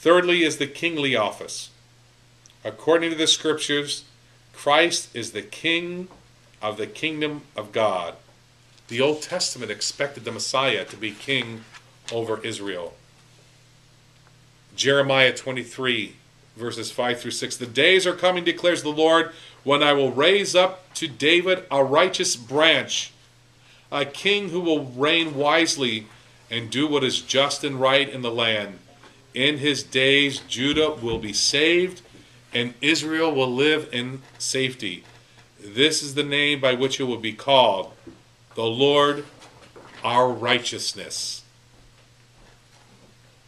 Thirdly, is the kingly office. According to the scriptures, Christ is the king of the kingdom of God. The Old Testament expected the Messiah to be king over Israel. Jeremiah 23, verses 5 through 6. The days are coming, declares the Lord, when I will raise up to David a righteous branch, a king who will reign wisely and do what is just and right in the land. In his days, Judah will be saved, and Israel will live in safety. This is the name by which it will be called the Lord our righteousness.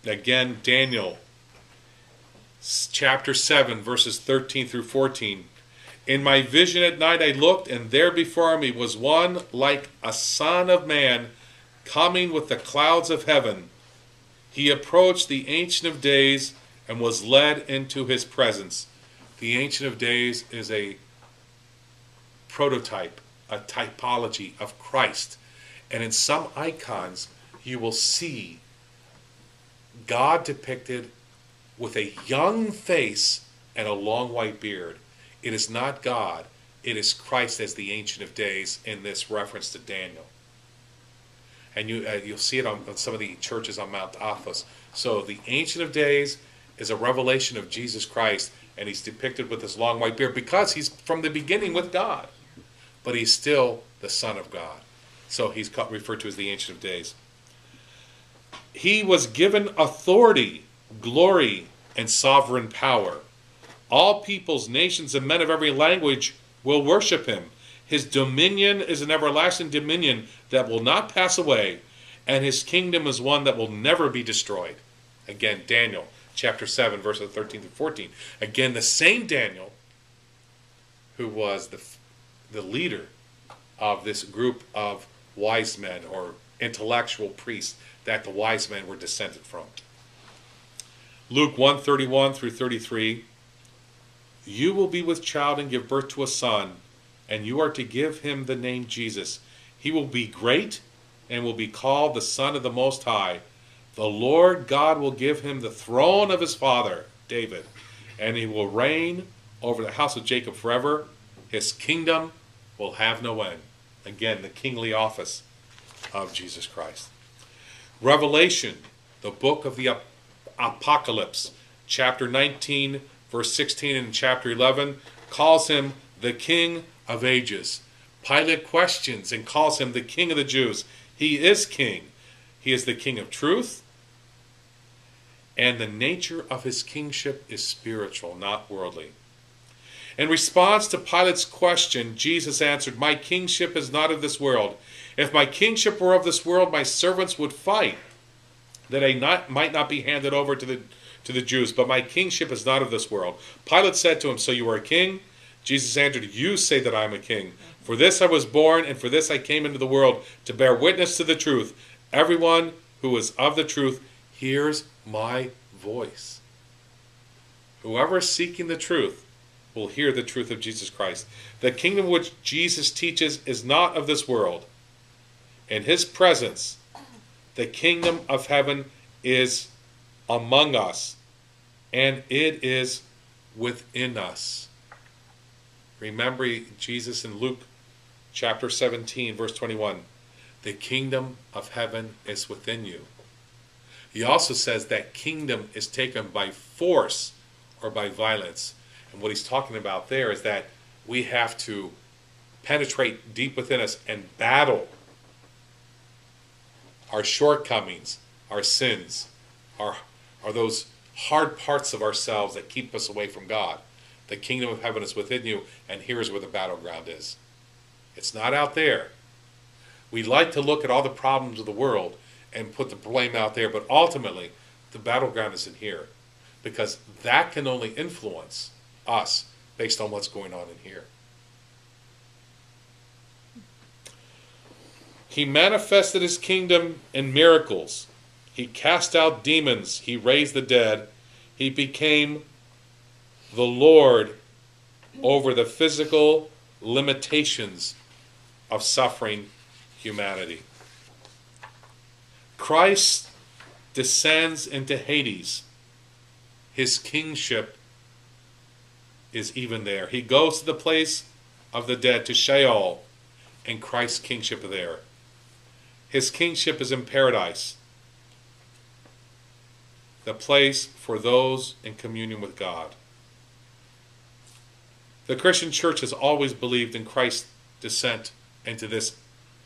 Again, Daniel chapter 7, verses 13 through 14. In my vision at night I looked, and there before me was one like a son of man coming with the clouds of heaven. He approached the Ancient of Days and was led into his presence. The Ancient of Days is a prototype, a typology of Christ. And in some icons, you will see God depicted with a young face and a long white beard. It is not God, it is Christ as the Ancient of Days in this reference to Daniel. And you, uh, you'll see it on, on, some of the churches on Mount Athos. So the Ancient of Days is a revelation of Jesus Christ, and he's depicted with this long white beard because he's from the beginning with God, but he's still the Son of God. So he's referred to as the Ancient of Days. He was given authority, glory, and sovereign power. All peoples, nations, and men of every language will worship him. His dominion is an everlasting dominion that will not pass away, and his kingdom is one that will never be destroyed. Again, Daniel chapter 7, verses 13 to 14. Again, the same Daniel who was the, the leader of this group of wise men or intellectual priests that the wise men were descended from. Luke 131 through 33. You will be with child and give birth to a son, and you are to give him the name Jesus. He will be great and will be called the Son of the Most High. The Lord God will give him the throne of his father, David, and he will reign over the house of Jacob forever. His kingdom will have no end. Again, the kingly office of Jesus Christ. Revelation, the book of the Apocalypse, chapter 19, verse 16, and chapter 11, calls him the King of Ages. Pilate questions and calls him the King of the Jews. He is King. He is the King of truth. And the nature of his kingship is spiritual, not worldly. In response to Pilate's question, Jesus answered, My kingship is not of this world. If my kingship were of this world, my servants would fight, that I not, might not be handed over to the, to the Jews. But my kingship is not of this world. Pilate said to him, So you are a king? Jesus answered, You say that I am a king. For this I was born, and for this I came into the world, to bear witness to the truth. Everyone who is of the truth hears my voice. Whoever is seeking the truth will hear the truth of Jesus Christ. The kingdom which Jesus teaches is not of this world. In his presence, the kingdom of heaven is among us, and it is within us. Remember Jesus in Luke chapter 17, verse 21 the kingdom of heaven is within you. He also says that kingdom is taken by force or by violence. And what he's talking about there is that we have to penetrate deep within us and battle our shortcomings, our sins, our, are those hard parts of ourselves that keep us away from God. The kingdom of heaven is within you, and here's where the battleground is. It's not out there. We like to look at all the problems of the world and put the blame out there, but ultimately, the battleground is in here because that can only influence us based on what's going on in here. He manifested his kingdom in miracles. He cast out demons. He raised the dead. He became the Lord over the physical limitations of suffering humanity. Christ descends into Hades his kingship is even there. He goes to the place of the dead, to Sheol, and Christ's kingship there. His kingship is in paradise, the place for those in communion with God. The Christian church has always believed in Christ's descent into this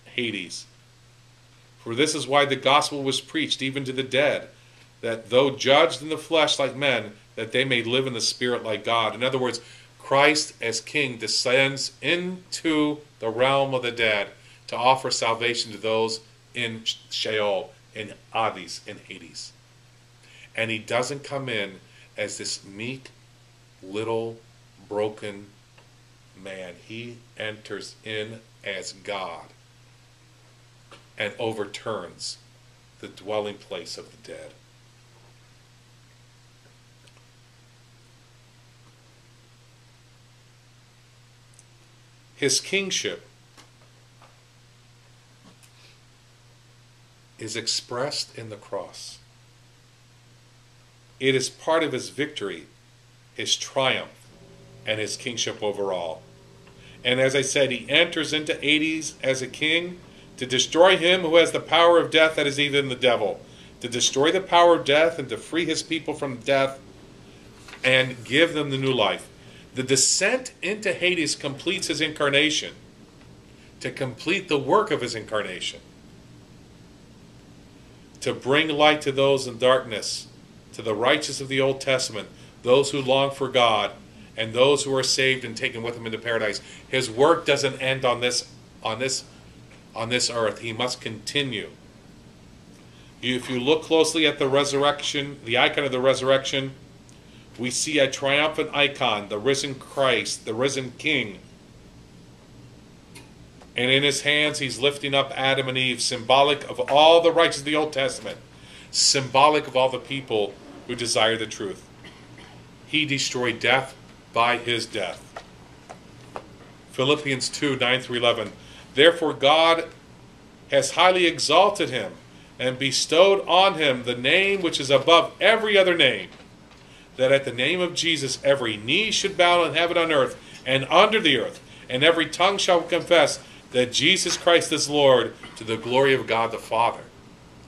Hades. For this is why the gospel was preached even to the dead, that though judged in the flesh like men, that they may live in the spirit like God. In other words, Christ as king descends into the realm of the dead to offer salvation to those in Sheol, in Hades, in Hades. And he doesn't come in as this meek, little, broken man. He enters in as God and overturns the dwelling place of the dead. His kingship is expressed in the cross. It is part of his victory, his triumph, and his kingship overall. And as I said, he enters into Hades as a king to destroy him who has the power of death, that is even the devil, to destroy the power of death and to free his people from death and give them the new life. The descent into Hades completes his incarnation, to complete the work of his incarnation, to bring light to those in darkness, to the righteous of the Old Testament, those who long for God, and those who are saved and taken with him into paradise. His work doesn't end on this on this on this earth. He must continue. If you look closely at the resurrection, the icon of the resurrection, we see a triumphant icon, the risen Christ, the risen King. And in his hands, he's lifting up Adam and Eve, symbolic of all the righteous of the Old Testament, symbolic of all the people who desire the truth. He destroyed death by his death. Philippians 2 9 through 11. Therefore, God has highly exalted him and bestowed on him the name which is above every other name, that at the name of Jesus every knee should bow in heaven on earth and under the earth, and every tongue shall confess that Jesus Christ is Lord to the glory of God the Father.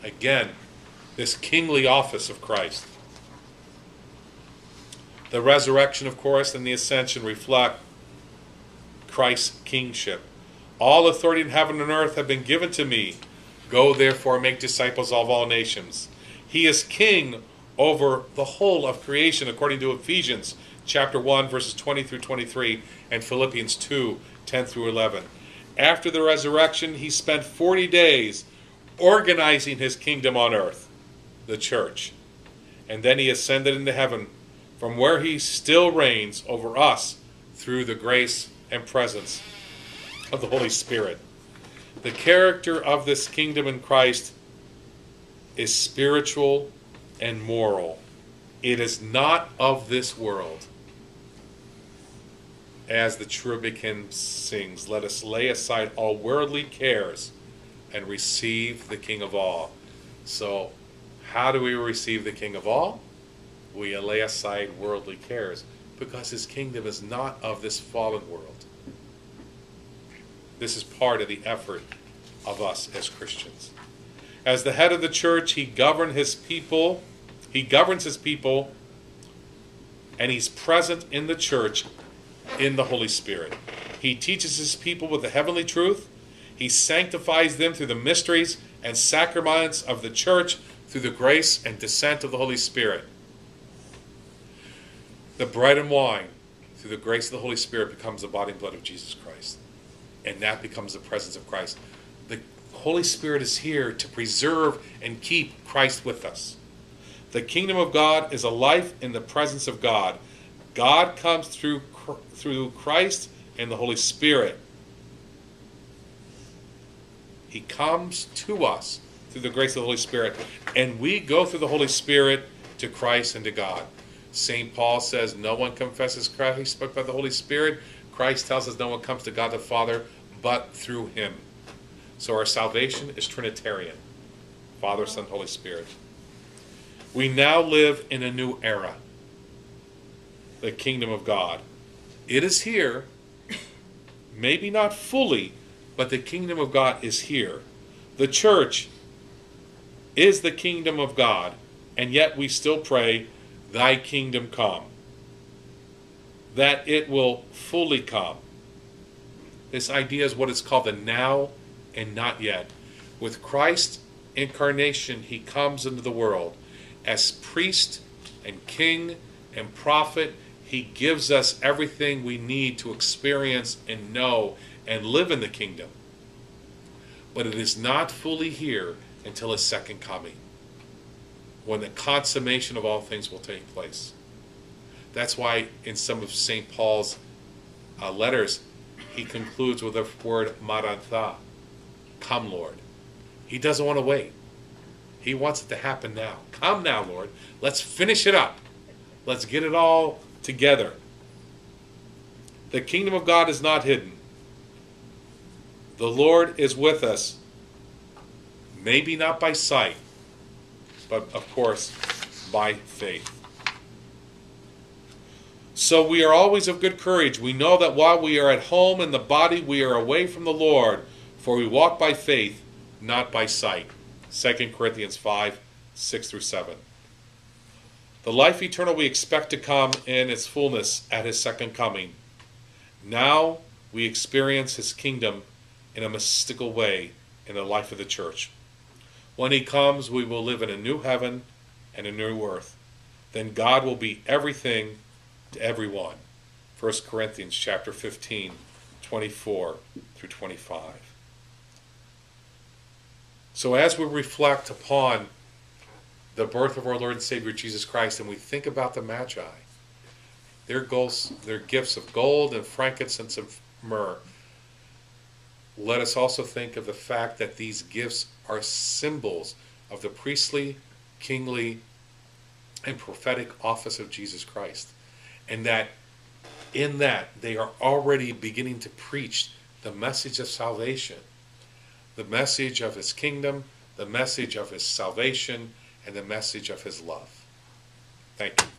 Again, this kingly office of Christ. The resurrection, of course, and the ascension reflect Christ's kingship. All authority in heaven and earth have been given to me. Go therefore make disciples of all nations. He is king over the whole of creation, according to Ephesians chapter 1, verses 20 through 23, and Philippians 2, 10 through 11. After the resurrection, he spent 40 days organizing his kingdom on earth, the church. And then he ascended into heaven, from where he still reigns over us through the grace and presence of the Holy Spirit. The character of this kingdom in Christ is spiritual and moral. It is not of this world. As the cherubic sings, let us lay aside all worldly cares and receive the King of all. So, how do we receive the King of all? We lay aside worldly cares because his kingdom is not of this fallen world. This is part of the effort of us as Christians. As the head of the church, he governs his people. He governs his people, and he's present in the church in the Holy Spirit. He teaches his people with the heavenly truth. He sanctifies them through the mysteries and sacraments of the church through the grace and descent of the Holy Spirit. The bread and wine, through the grace of the Holy Spirit, becomes the body and blood of Jesus Christ and that becomes the presence of Christ. The Holy Spirit is here to preserve and keep Christ with us. The kingdom of God is a life in the presence of God. God comes through through Christ and the Holy Spirit. He comes to us through the grace of the Holy Spirit, and we go through the Holy Spirit to Christ and to God. St. Paul says, No one confesses Christ but by the Holy Spirit. Christ tells us no one comes to God the Father but through him. So our salvation is Trinitarian Father, Son, Holy Spirit. We now live in a new era. the kingdom of God. It is here, maybe not fully, but the kingdom of God is here. The church is the kingdom of God, and yet we still pray, Thy kingdom come. That it will fully come. This idea is what is called the now and not yet. With Christ's incarnation, he comes into the world as priest and king and prophet. He gives us everything we need to experience and know and live in the kingdom. But it is not fully here until his second coming, when the consummation of all things will take place. That's why in some of St. Paul's uh, letters, he concludes with the word Maranatha, come, Lord. He doesn't want to wait. He wants it to happen now. Come now, Lord. Let's finish it up. Let's get it all together. The kingdom of God is not hidden. The Lord is with us. Maybe not by sight, but of course by faith. So we are always of good courage. We know that while we are at home in the body, we are away from the Lord, for we walk by faith, not by sight. 2 Corinthians 5 6 through 7. The life eternal we expect to come in its fullness at his second coming. Now we experience his kingdom in a mystical way in the life of the church. When he comes, we will live in a new heaven and a new earth. Then God will be everything to everyone. 1 Corinthians chapter 15, 24 through 25. So as we reflect upon the birth of our Lord and Savior Jesus Christ and we think about the Magi, their goals, their gifts of gold and frankincense and myrrh, let us also think of the fact that these gifts are symbols of the priestly, kingly, and prophetic office of Jesus Christ. And that in that they are already beginning to preach the message of salvation, the message of his kingdom, the message of his salvation, and the message of his love. Thank you.